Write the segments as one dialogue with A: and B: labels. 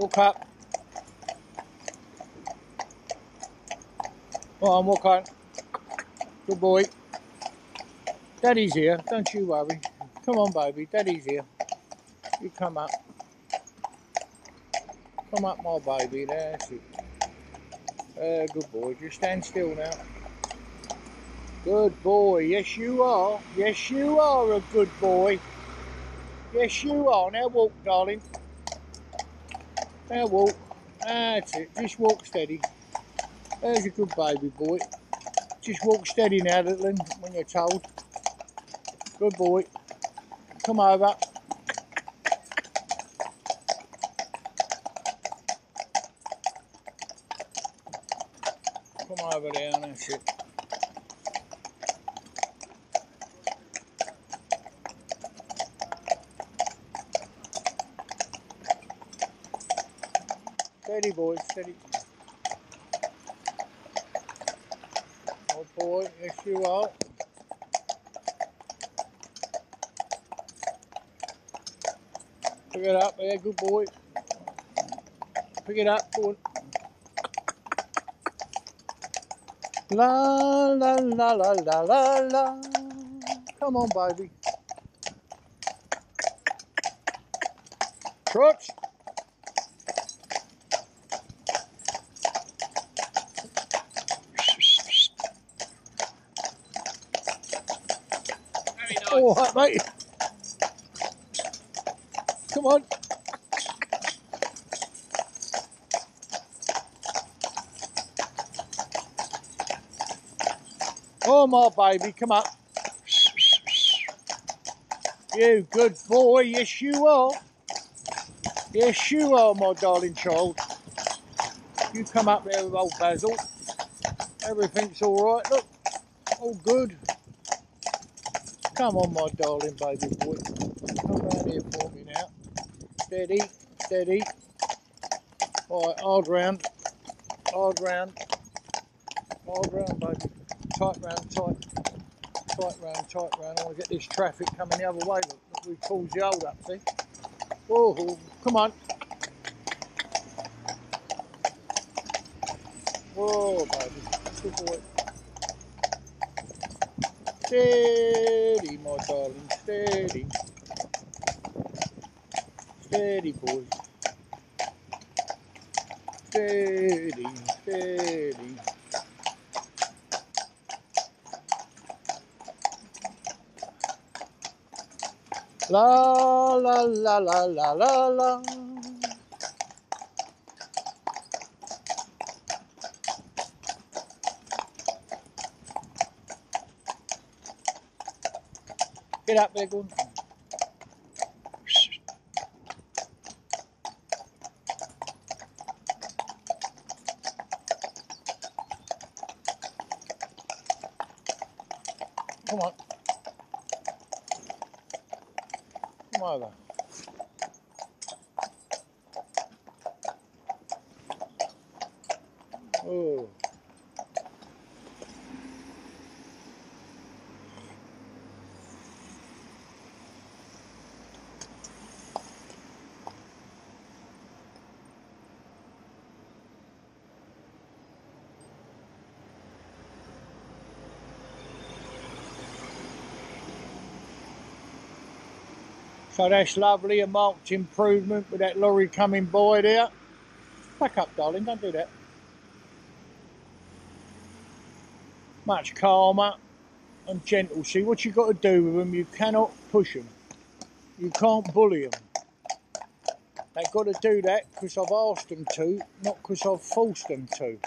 A: Up. Come on, walk on. Good boy. Daddy's here. Don't you worry. Come on, baby. Daddy's here. You come up. Come up, my baby. That's it. Uh, good boy. Just stand still now. Good boy. Yes, you are. Yes, you are a good boy. Yes, you are. Now walk, darling. Now walk. That's it. Just walk steady. There's a good baby boy. Just walk steady now, little one, when you're told. Good boy. Come over. Come over there, that's it. Steady, boy, steady. Oh boy, yes you are. Pick it up there, good boy. Pick it up, boy. La la la la la la la. Come on, baby. Trot. All right, mate. Come on. Oh, my baby, come up. You good boy, yes you are. Yes you are, my darling child. You come up there with old Basil. Everything's all right, look. All good. Come on, my darling baby boy. Come round here for me now. Steady, steady. All right, hard round. Hard round. Hard round, baby. Tight round, tight. Tight round, tight round. I want to get this traffic coming the other way. Look, look we caused the hold up, see? Whoa, come on. Whoa, baby. Good boy. Steady, my darling, steady. Steady, boy. Steady, steady. La la la la la la la. Get up there, Gordon. Come on. Come over. Oh. So that's lovely, a marked improvement with that lorry coming by there. Back up, darling, don't do that. Much calmer and gentle. See what you've got to do with them, you cannot push them. You can't bully them. They've got to do that because I've asked them to, not because I've forced them to.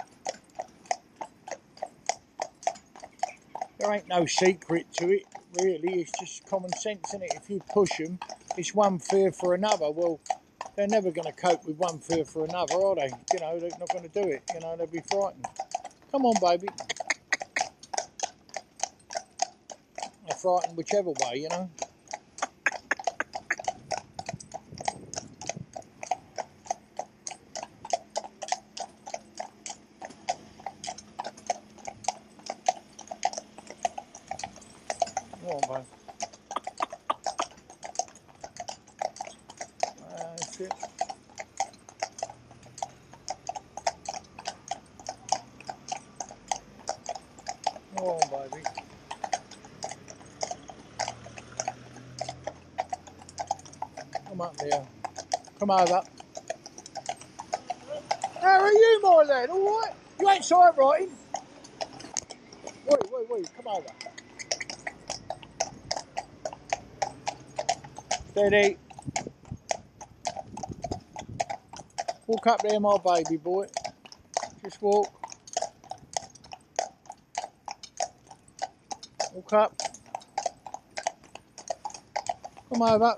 A: There ain't no secret to it, really. It's just common sense, isn't it? If you push them, it's one fear for another. Well, they're never going to cope with one fear for another, are they? You know, they're not going to do it. You know, they'll be frightened. Come on, baby. They're frightened whichever way, you know. fine. Ah, that's it. Come on, baby. Come up here. Come over. How are you, my lad? All right? You ain't sight writing? Wait, wait, wait. Come over. Steady. Walk up there, my baby boy. Just walk. Walk up. Come over.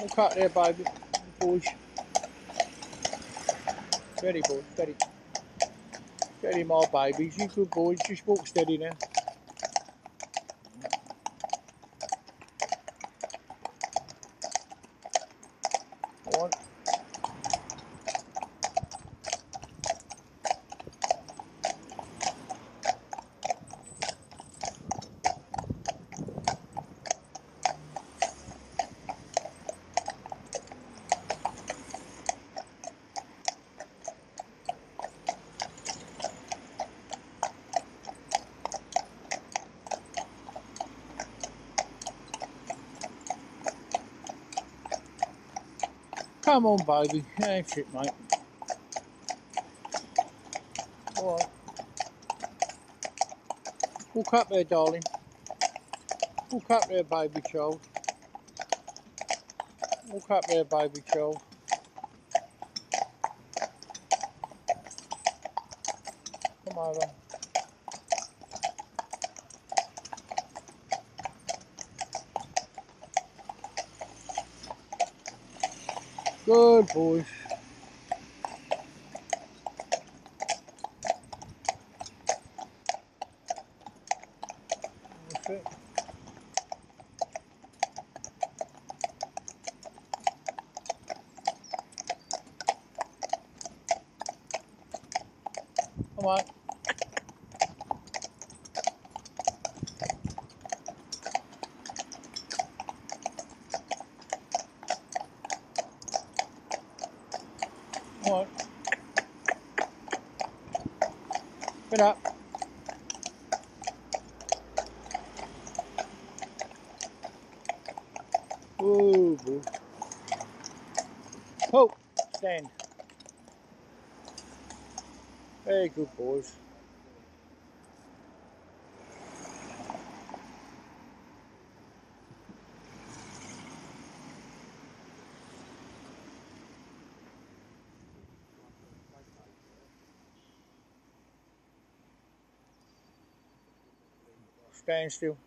A: Walk up there, baby. Boys. Steady, boy. Steady. Steady, my babies. You good boys. Just walk steady now. One. Come on, baby. That's it, mate. All right. Walk up there, darling. Walk up there, baby child. Walk up there, baby child. Come over. Good boy. That's. Come on. Come on. Get up. Ooh, boo. Oh, stand. Very good boys. Stand still.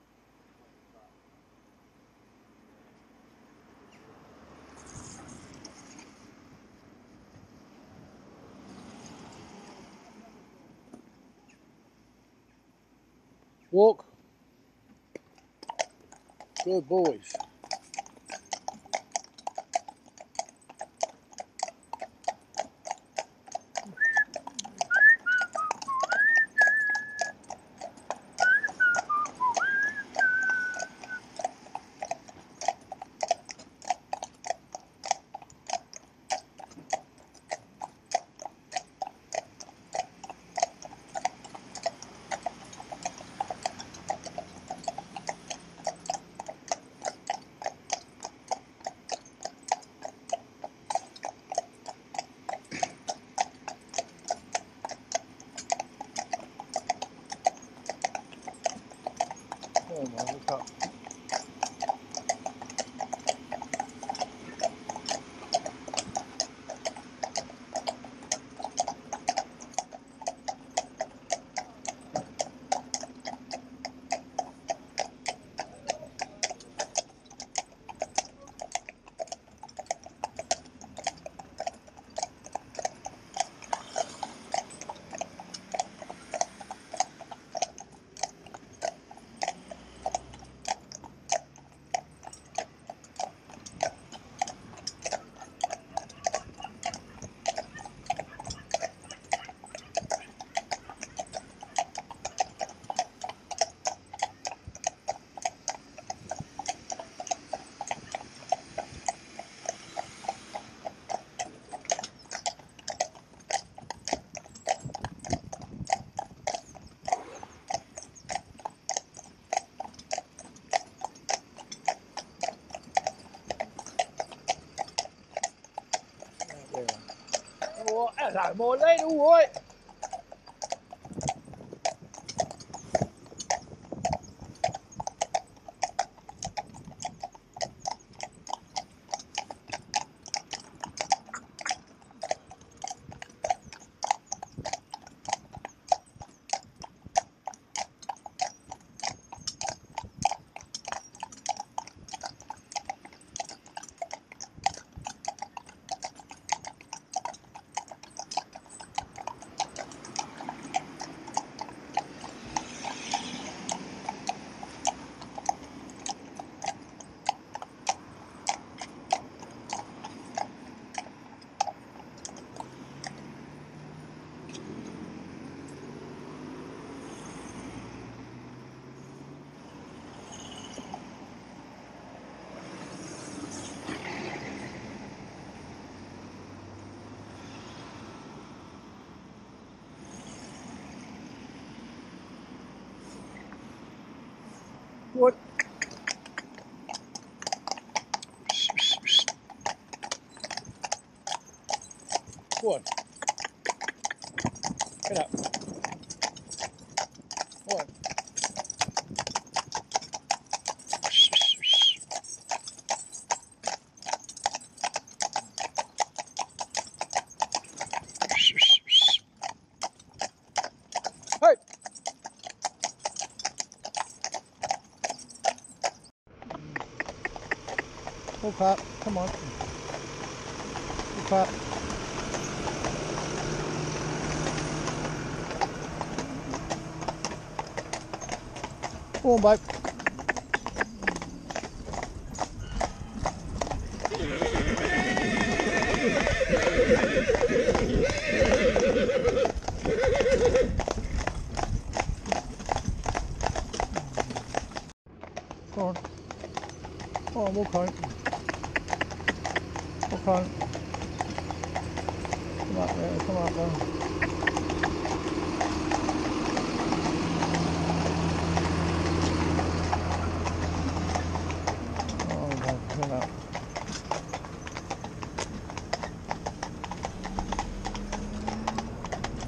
A: Walk. Good boys. Hello, later. What? What? Get up. Look up, come on. Up. Come on, babe. Come on. Come on, walk on. Walk. Come up there, come up there.